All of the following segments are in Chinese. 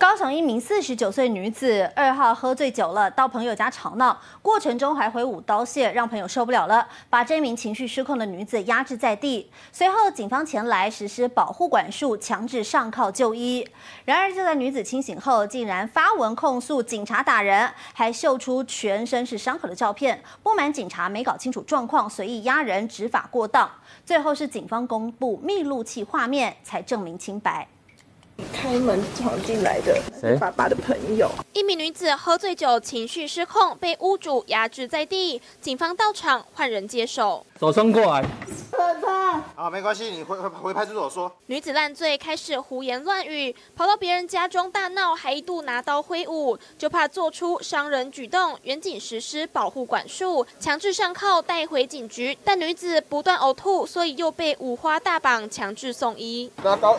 高雄一名四十九岁女子二号喝醉酒了，到朋友家吵闹，过程中还挥舞刀械，让朋友受不了了，把这名情绪失控的女子压制在地。随后警方前来实施保护管束，强制上铐就医。然而就在女子清醒后，竟然发文控诉警察打人，还秀出全身是伤口的照片，不满警察没搞清楚状况，随意压人，执法过当。最后是警方公布密录器画面，才证明清白。开门闯进来的，爸爸的朋友。一名女子喝醉酒，情绪失控，被屋主压制在地，警方到场换人接手。手伸过来。啊，没关系，你回回回派出所说。女子烂醉，开始胡言乱语，跑到别人家中大闹，还一度拿刀挥舞，就怕做出伤人举动。远警实施保护管束，强制上铐带回警局，但女子不断呕吐，所以又被五花大绑，强制送医。拿刀。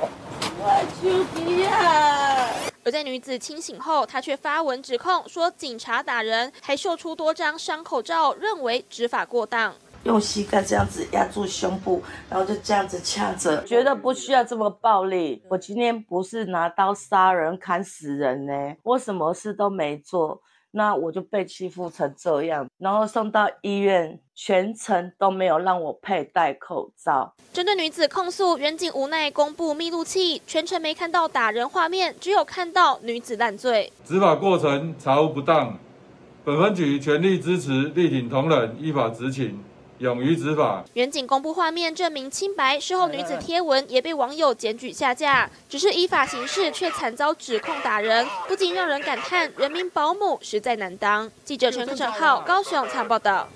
而在女子清醒后，她却发文指控说警察打人，还秀出多张伤口照，认为执法过当。用膝盖这样子压住胸部，然后就这样子掐着，觉得不需要这么暴力。我今天不是拿刀杀人、砍死人呢，我什么事都没做。那我就被欺负成这样，然后送到医院，全程都没有让我佩戴口罩。针对女子控诉，远警无奈公布密录器，全程没看到打人画面，只有看到女子烂醉。执法过程查无不当，本分局全力支持，力挺同仁依法执勤。勇于执法。远景公布画面证明清白，事后女子贴文也被网友检举下架，只是依法行事却惨遭指控打人，不禁让人感叹人民保姆实在难当。记者陈克成浩高雄采报道。